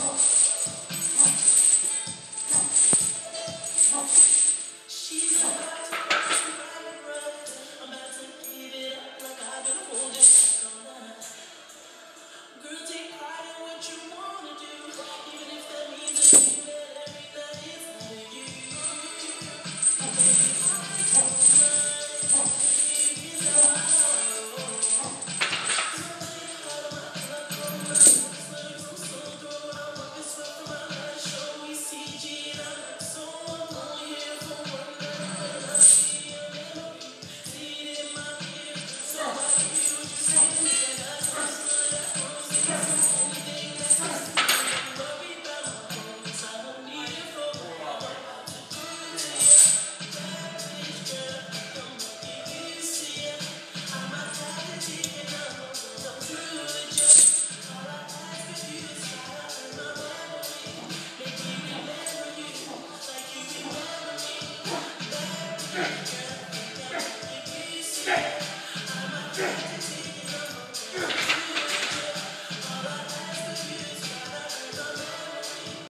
Yes.